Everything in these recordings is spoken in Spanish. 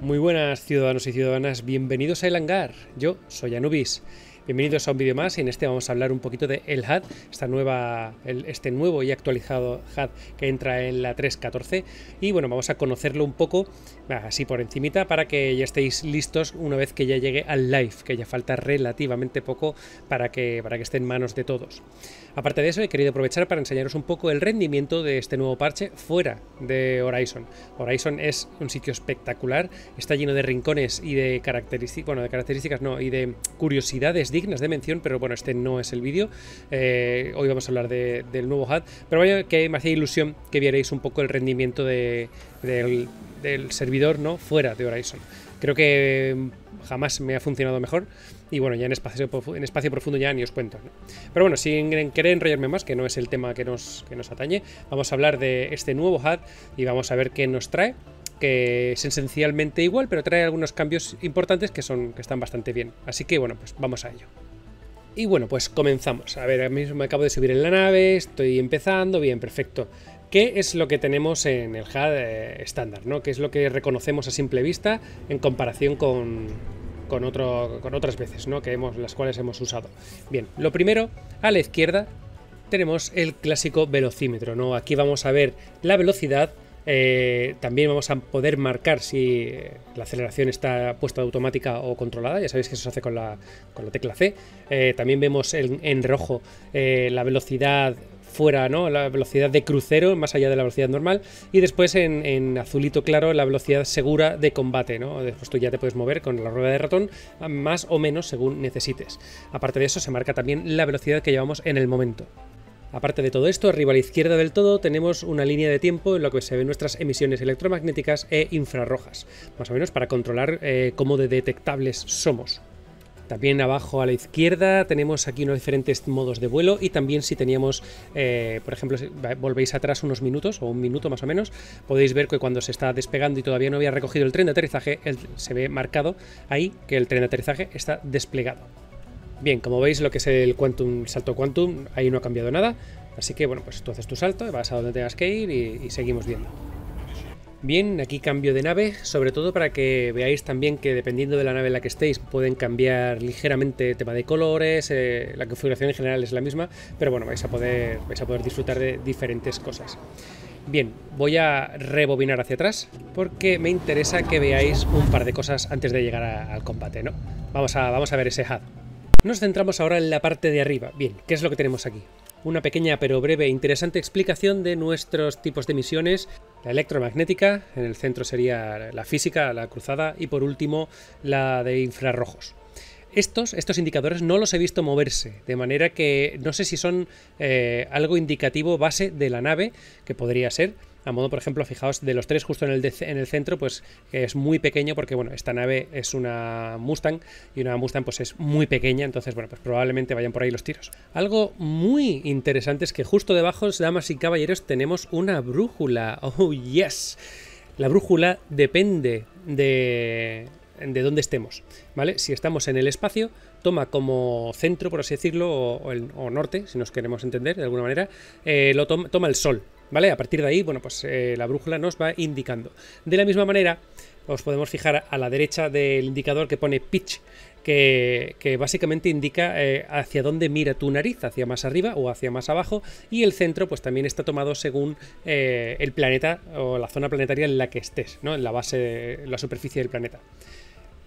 Muy buenas ciudadanos y ciudadanas, bienvenidos a El Hangar. Yo soy Anubis. Bienvenidos a un vídeo más y en este vamos a hablar un poquito de el HUD, esta nueva, este nuevo y actualizado HUD que entra en la 3.14 y bueno, vamos a conocerlo un poco así por encimita para que ya estéis listos una vez que ya llegue al live, que ya falta relativamente poco para que, para que esté en manos de todos. Aparte de eso, he querido aprovechar para enseñaros un poco el rendimiento de este nuevo parche fuera de Horizon. Horizon es un sitio espectacular, está lleno de rincones y de características, bueno, de características no, y de curiosidades dignas de mención, pero bueno, este no es el vídeo. Eh, hoy vamos a hablar del nuevo HUD, pero vaya que me hacía ilusión que vierais un poco el rendimiento del, servidor ¿no? fuera de Horizon. Creo que jamás me ha funcionado mejor. Y bueno, ya en espacio, en espacio profundo ya ni os cuento. Pero bueno, sin querer enrollarme más, que no es el tema que nos, que nos atañe, vamos a hablar de este nuevo HUD y vamos a ver qué nos trae que es esencialmente igual, pero trae algunos cambios importantes que, son, que están bastante bien. Así que bueno, pues vamos a ello. Y bueno, pues comenzamos. A ver, ahora mismo me acabo de subir en la nave, estoy empezando, bien, perfecto. ¿Qué es lo que tenemos en el HUD eh, estándar? ¿no? ¿Qué es lo que reconocemos a simple vista en comparación con, con, con otras veces ¿no? que hemos, las cuales hemos usado? Bien, lo primero, a la izquierda tenemos el clásico velocímetro. ¿no? Aquí vamos a ver la velocidad eh, también vamos a poder marcar si la aceleración está puesta automática o controlada. Ya sabéis que eso se hace con la, tecla C. Eh, también vemos en, rojo eh, la velocidad fuera, ¿no? La velocidad de crucero, más allá de la velocidad normal. Y después en, azulito claro, la velocidad segura de combate, ¿no? Después tú ya te puedes mover con la rueda de ratón, más o menos según necesites. Aparte de eso, se marca también la velocidad que llevamos en el momento. Aparte de todo esto, arriba a la izquierda del todo tenemos una línea de tiempo en la que se ven nuestras emisiones electromagnéticas e infrarrojas, más o menos para controlar eh, cómo de detectables somos. También abajo a la izquierda tenemos aquí unos diferentes modos de vuelo y también si teníamos, eh, por ejemplo, si volvéis atrás unos minutos o un minuto más o menos, podéis ver que cuando se está despegando y todavía no había recogido el tren de aterrizaje, se ve marcado ahí que el tren de aterrizaje está desplegado. Bien, como veis lo que es el salto quantum, ahí no ha cambiado nada. Así que bueno, pues tú haces tu salto, vas a donde tengas que ir y, seguimos viendo. Bien, aquí cambio de nave, sobre todo para que veáis también que dependiendo de la nave en la que estéis pueden cambiar ligeramente el tema de colores, eh, la configuración en general es la misma, pero bueno, vais a poder, vais a poder disfrutar de diferentes cosas. Bien, voy a rebobinar hacia atrás porque me interesa que veáis un par de cosas antes de llegar al combate, ¿no? Vamos a, vamos a ver ese HUD. Nos centramos ahora en la parte de arriba. Bien, ¿qué es lo que tenemos aquí? Una pequeña pero breve e interesante explicación de nuestros tipos de emisiones. La electromagnética, en el centro sería la física, la cruzada, y por último la de infrarrojos. Estos, estos indicadores no los he visto moverse, de manera que no sé si son eh, algo indicativo base de la nave, que podría ser, a modo, por ejemplo, fijaos, de los tres justo en el, en el centro, pues es muy pequeño porque, bueno, esta nave es una Mustang y una Mustang pues es muy pequeña, entonces, bueno, pues probablemente vayan por ahí los tiros. Algo muy interesante es que justo debajo, damas y caballeros, tenemos una brújula. ¡Oh, yes! La brújula depende de, de dónde estemos, ¿vale? Si estamos en el espacio, toma como centro, por así decirlo, o, el, norte, si nos queremos entender de alguna manera, eh, lo toma el sol, ¿vale? A partir de ahí, bueno, pues eh, la brújula nos va indicando. De la misma manera, os podemos fijar a la derecha del indicador que pone pitch, que, básicamente indica eh, hacia dónde mira tu nariz, hacia más arriba o hacia más abajo, y el centro pues también está tomado según eh, el planeta o la zona planetaria en la que estés, ¿no? En la base, la superficie del planeta.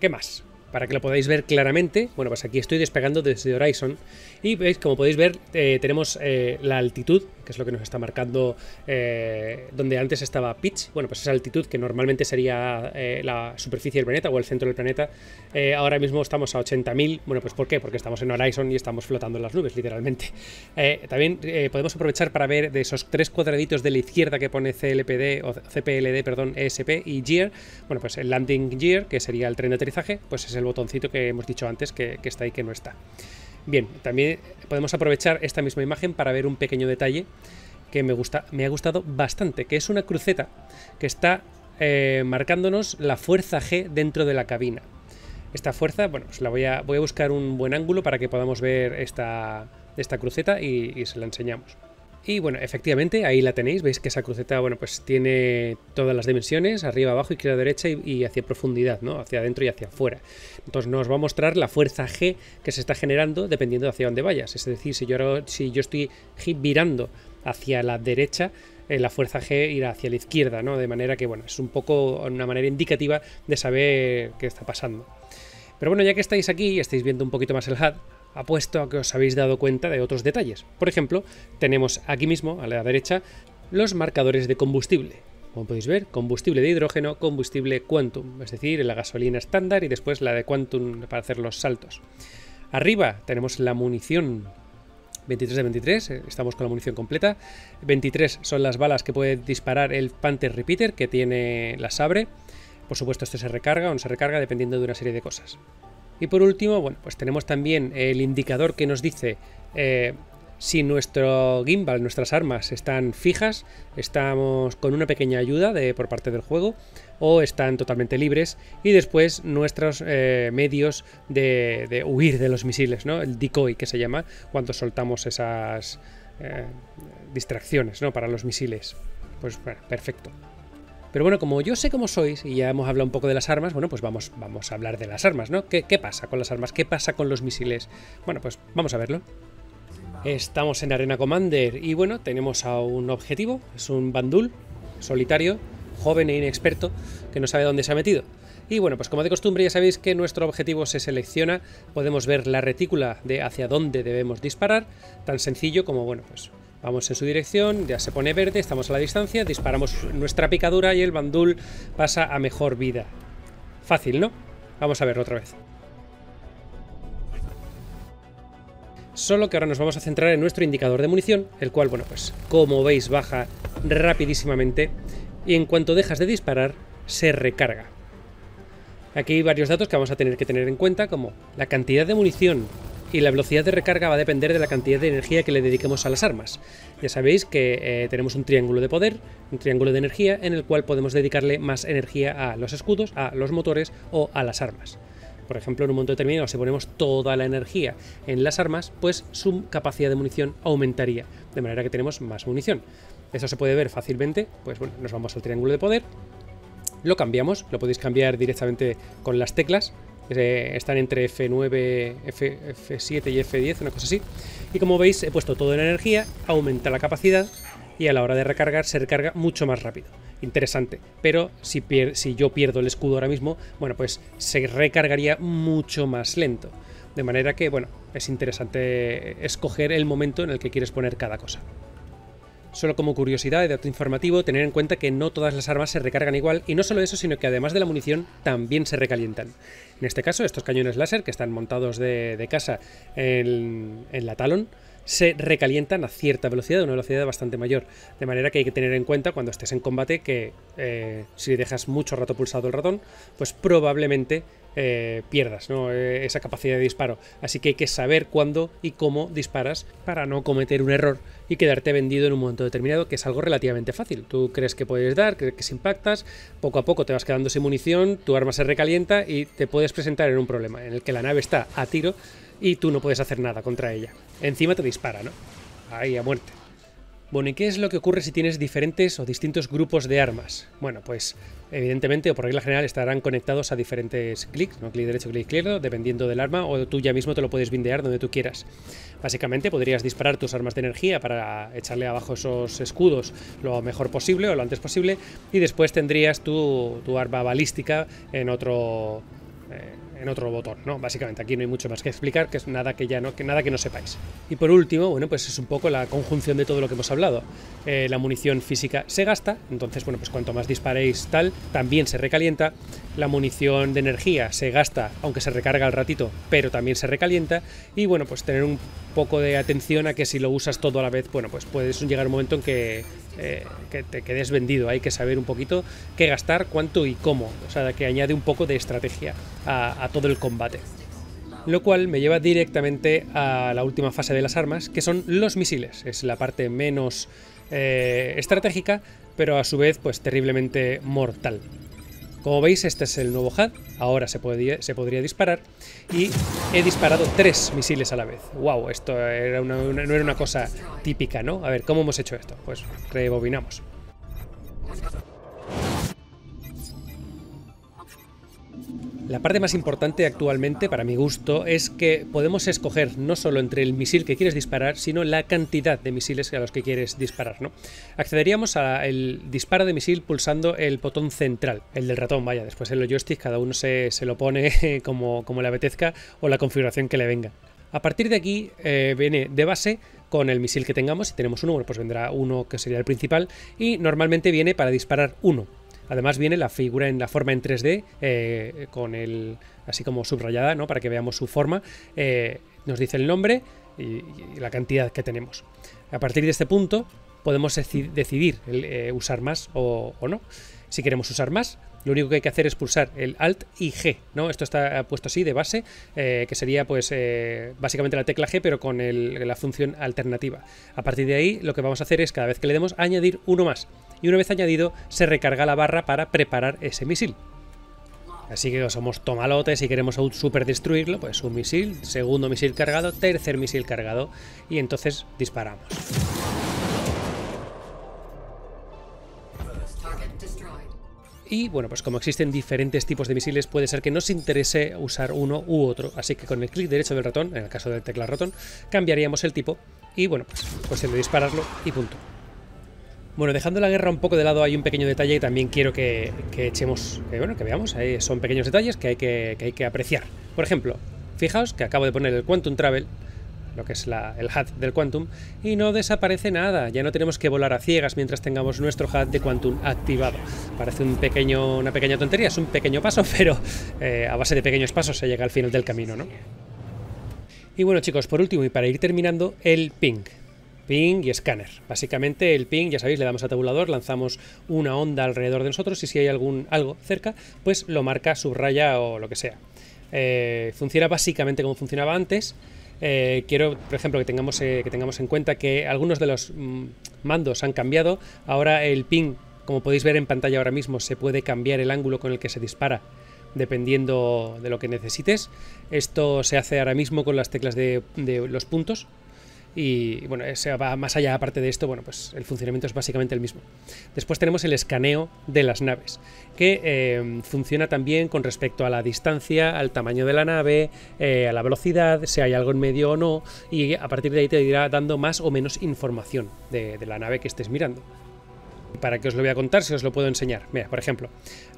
¿Qué más? para que lo podáis ver claramente, bueno, pues aquí estoy despegando desde Horizon y veis, como podéis ver, tenemos la altitud, que es lo que nos está marcando eh, donde antes estaba pitch, bueno, pues esa altitud que normalmente sería la superficie del planeta o el centro del planeta, ahora mismo estamos a 80.000, bueno, pues ¿por qué? Porque estamos en Horizon y estamos flotando en las nubes, literalmente. también podemos aprovechar para ver de esos tres cuadraditos de la izquierda que pone CLPD o CPLD, perdón, ESP y Gear, bueno, pues el Landing Gear, que sería el tren de aterrizaje, pues es el botoncito que hemos dicho antes que, está ahí que no está. Bien, también podemos aprovechar esta misma imagen para ver un pequeño detalle que me, gusta, me ha gustado bastante, que es una cruceta que está eh, marcándonos la fuerza G dentro de la cabina. Esta fuerza, bueno, pues la voy a, voy a buscar un buen ángulo para que podamos ver esta, esta cruceta y, y se la enseñamos. Y bueno, efectivamente, ahí la tenéis, veis que esa cruceta, bueno, pues tiene todas las dimensiones, arriba, abajo, izquierda, derecha y, hacia profundidad, ¿no? Hacia adentro y hacia afuera. Entonces nos va a mostrar la fuerza G que se está generando dependiendo de hacia dónde vayas. Es decir, si yo, si yo estoy virando hacia la derecha, eh, la fuerza G irá hacia la izquierda, ¿no? De manera que, bueno, es un poco una manera indicativa de saber qué está pasando. Pero bueno, ya que estáis aquí y estáis viendo un poquito más el HUD, apuesto a que os habéis dado cuenta de otros detalles. Por ejemplo, tenemos aquí mismo, a la derecha, los marcadores de combustible. Como podéis ver, combustible de hidrógeno, combustible quantum, es decir, la gasolina estándar y después la de quantum para hacer los saltos. Arriba tenemos la munición 23 de 23, eh, estamos con la munición completa. 23 son las balas que puede disparar el Panther Repeater que tiene la Sabre. Por supuesto, esto se recarga o no se recarga dependiendo de una serie de cosas. Y por último, bueno, pues tenemos también el indicador que nos dice eh, si nuestro gimbal, nuestras armas están fijas, estamos con una pequeña ayuda de, por parte del juego, o están totalmente libres, y después nuestros eh, medios de, huir de los misiles, ¿no? El decoy que se llama, cuando soltamos esas eh, distracciones, ¿no? Para los misiles. Pues bueno, perfecto. Pero bueno, como yo sé cómo sois y ya hemos hablado un poco de las armas, bueno, pues vamos, vamos a hablar de las armas, ¿no? ¿Qué, pasa con las armas? ¿Qué pasa con los misiles? Bueno, pues vamos a verlo. Estamos en Arena Commander y bueno, tenemos a un objetivo, es un bandul solitario, joven e inexperto, que no sabe dónde se ha metido. Y bueno, pues como de costumbre ya sabéis que nuestro objetivo se selecciona, podemos ver la retícula de hacia dónde debemos disparar, tan sencillo como, bueno, pues Vamos en su dirección, ya se pone verde, estamos a la distancia, disparamos nuestra picadura y el bandul pasa a mejor vida. Fácil, ¿no? Vamos a verlo otra vez. Solo que ahora nos vamos a centrar en nuestro indicador de munición, el cual, bueno, pues como veis baja rapidísimamente y en cuanto dejas de disparar, se recarga. Aquí hay varios datos que vamos a tener que tener en cuenta, como la cantidad de munición y la velocidad de recarga va a depender de la cantidad de energía que le dediquemos a las armas. Ya sabéis que eh, tenemos un triángulo de poder, un triángulo de energía en el cual podemos dedicarle más energía a los escudos, a los motores o a las armas. Por ejemplo, en un momento determinado, si ponemos toda la energía en las armas, pues su capacidad de munición aumentaría, de manera que tenemos más munición. Eso se puede ver fácilmente, pues bueno, nos vamos al triángulo de poder, lo cambiamos, lo podéis cambiar directamente con las teclas, están entre F9, F, 7 y F10, una cosa así. Y como veis, he puesto todo en energía, aumenta la capacidad y a la hora de recargar se recarga mucho más rápido. Interesante, pero si, si yo pierdo el escudo ahora mismo, bueno, pues se recargaría mucho más lento. De manera que, bueno, es interesante escoger el momento en el que quieres poner cada cosa. Solo como curiosidad y dato informativo, tener en cuenta que no todas las armas se recargan igual y no solo eso, sino que además de la munición también se recalientan. En este caso, estos cañones láser que están montados de, casa en, la Talon se recalientan a cierta velocidad, una velocidad bastante mayor. De manera que hay que tener en cuenta cuando estés en combate que eh, si dejas mucho rato pulsado el ratón, pues probablemente eh, pierdas eh, esa capacidad de disparo. Así que hay que saber cuándo y cómo disparas para no cometer un error y quedarte vendido en un momento determinado, que es algo relativamente fácil. Tú crees que puedes dar, crees que si impactas, poco a poco te vas quedando sin munición, tu arma se recalienta y te puedes presentar en un problema en el que la nave está a tiro y tú no puedes hacer nada contra ella. Encima te dispara, ¿no? Ahí a muerte. Bueno, ¿y qué es lo que ocurre si tienes diferentes o distintos grupos de armas? Bueno, pues evidentemente o por regla general estarán conectados a diferentes clics, ¿no? clic derecho, clic izquierdo, dependiendo del arma, o tú ya mismo te lo puedes bindear donde tú quieras. Básicamente podrías disparar tus armas de energía para echarle abajo esos escudos lo mejor posible o lo antes posible, y después tendrías tu, tu arma balística en otro... Eh, en otro botón, ¿no? Básicamente aquí no hay mucho más que explicar, que es nada que ya no, que nada que no sepáis. Y por último, bueno, pues es un poco la conjunción de todo lo que hemos hablado. Eh, la munición física se gasta, entonces, bueno, pues cuanto más disparéis tal, también se recalienta. La munición de energía se gasta, aunque se recarga al ratito, pero también se recalienta. Y bueno, pues tener un poco de atención a que si lo usas todo a la vez, bueno, pues puedes llegar un momento en que, eh, que te quedes vendido. Hay que saber un poquito qué gastar, cuánto y cómo. O sea, que añade un poco de estrategia a, todo el combate. Lo cual me lleva directamente a la última fase de las armas, que son los misiles. Es la parte menos eh, estratégica, pero a su vez, pues terriblemente mortal. Como veis, este es el nuevo HUD, ahora se, se podría disparar y he disparado tres misiles a la vez. ¡Wow! Esto no era una cosa típica, ¿no? A ver, ¿cómo hemos hecho esto? Pues rebobinamos. La parte más importante actualmente, para mi gusto, es que podemos escoger no solo entre el misil que quieres disparar, sino la cantidad de misiles a los que quieres disparar. ¿no? Accederíamos al disparo de misil pulsando el botón central, el del ratón, vaya, después los joystick cada uno se, lo pone como, como le apetezca o la configuración que le venga. A partir de aquí eh, viene de base con el misil que tengamos, si tenemos uno, pues vendrá uno que sería el principal y normalmente viene para disparar uno Además viene la figura en la forma en 3D, eh, con el así como subrayada, ¿no? para que veamos su forma. Eh, nos dice el nombre y, la cantidad que tenemos. A partir de este punto podemos decidir eh, usar más o, no. Si queremos usar más, lo único que hay que hacer es pulsar el Alt y G, ¿no? Esto está puesto así de base, que sería pues básicamente la tecla G, pero con la función alternativa. A partir de ahí, lo que vamos a hacer es cada vez que le demos añadir uno más y una vez añadido se recarga la barra para preparar ese misil. Así que somos tomalotes y queremos super destruirlo, pues un misil, segundo misil cargado, tercer misil cargado y entonces disparamos. Y bueno, pues como existen diferentes tipos de misiles, puede ser que nos interese usar uno u otro. Así que con el clic derecho del ratón, en el caso del teclado ratón, cambiaríamos el tipo y bueno, pues cuestión de dispararlo y punto. Bueno, dejando la guerra un poco de lado, hay un pequeño detalle que también quiero que, echemos, que, bueno, que veamos. son pequeños detalles que hay que, hay que apreciar. Por ejemplo, fijaos que acabo de poner el Quantum Travel, lo que es el HUD del Quantum, y no desaparece nada. Ya no tenemos que volar a ciegas mientras tengamos nuestro HUD de Quantum activado. Parece una pequeña tontería, es un pequeño paso, pero eh, a base de pequeños pasos se llega al final del camino, ¿no? Y bueno chicos, por último y para ir terminando, el ping ping y escáner. Básicamente el ping, ya sabéis, le damos a tabulador, lanzamos una onda alrededor de nosotros y si hay algún algo cerca, pues lo marca, subraya o lo que sea. Eh, funciona básicamente como funcionaba antes. Eh, quiero, por ejemplo, que tengamos, eh, que tengamos en cuenta que algunos de los mm, mandos han cambiado. Ahora el ping, como podéis ver en pantalla ahora mismo, se puede cambiar el ángulo con el que se dispara dependiendo de lo que necesites. Esto se hace ahora mismo con las teclas de los puntos, y bueno, se va más allá aparte de esto, bueno, pues el funcionamiento es básicamente el mismo. Después tenemos el escaneo de las naves, que eh, funciona también con respecto a la distancia, al tamaño de la nave, eh, a la velocidad, si hay algo en medio o no, y a partir de ahí te irá dando más o menos información de la nave que estés mirando. Para que os lo voy a contar, si os lo puedo enseñar. Mira, por ejemplo,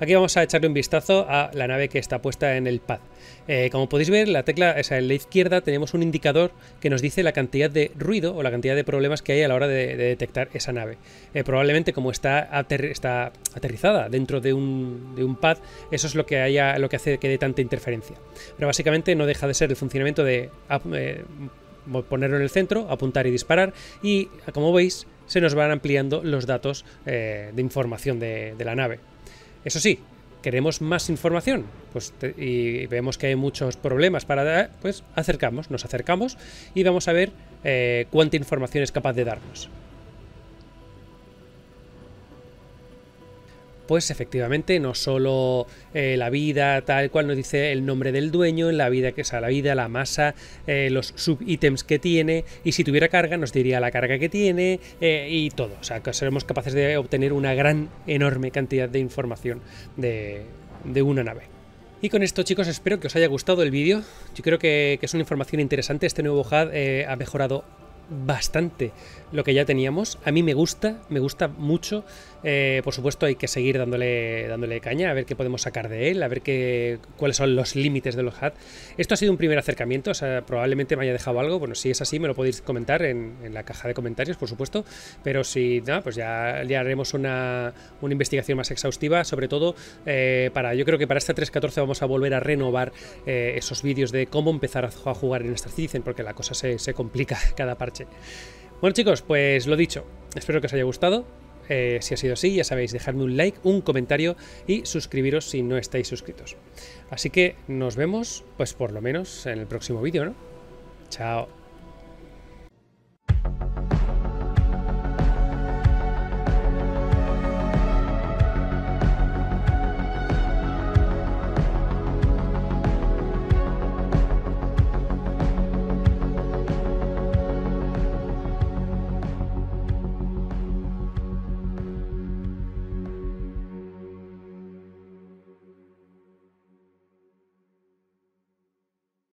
aquí vamos a echarle un vistazo a la nave que está puesta en el pad. Eh, como podéis ver, la tecla, o en la izquierda tenemos un indicador que nos dice la cantidad de ruido o la cantidad de problemas que hay a la hora de, detectar esa nave. Eh, probablemente como está, está aterrizada dentro de un, pad, eso es lo que, haya, lo que hace que dé tanta interferencia. Pero básicamente no deja de ser el funcionamiento de eh, ponerlo en el centro, apuntar y disparar y como veis se nos van ampliando los datos eh, de información de, la nave. Eso sí, queremos más información pues y vemos que hay muchos problemas para pues acercamos, nos acercamos y vamos a ver eh, cuánta información es capaz de darnos. Pues efectivamente no solo eh, la vida tal cual nos dice el nombre del dueño, la vida que es la vida, la masa, eh, los subítems que tiene y si tuviera carga nos diría la carga que tiene eh, y todo. O sea, seremos capaces de obtener una gran, enorme cantidad de información de, una nave. Y con esto chicos espero que os haya gustado el vídeo, yo creo que, que es una información interesante, este nuevo HUD ha mejorado bastante lo que ya teníamos. A mí me gusta, me gusta mucho. Eh, por supuesto, hay que seguir dándole, dándole caña, a ver qué podemos sacar de él, a ver qué, cuáles son los límites de los HUD. Esto ha sido un primer acercamiento, o sea, probablemente me haya dejado algo. Bueno, si es así, me lo podéis comentar en, la caja de comentarios, por supuesto. Pero si no, pues ya, haremos una, investigación más exhaustiva, sobre todo eh, para, yo creo que para esta 3.14 vamos a volver a renovar eh, esos vídeos de cómo empezar a jugar en Star Citizen, porque la cosa se, se complica cada parche. Bueno chicos, pues lo dicho, espero que os haya gustado. Eh, si ha sido así, ya sabéis, dejadme un like, un comentario y suscribiros si no estáis suscritos. Así que nos vemos, pues por lo menos en el próximo vídeo, ¿no? Chao.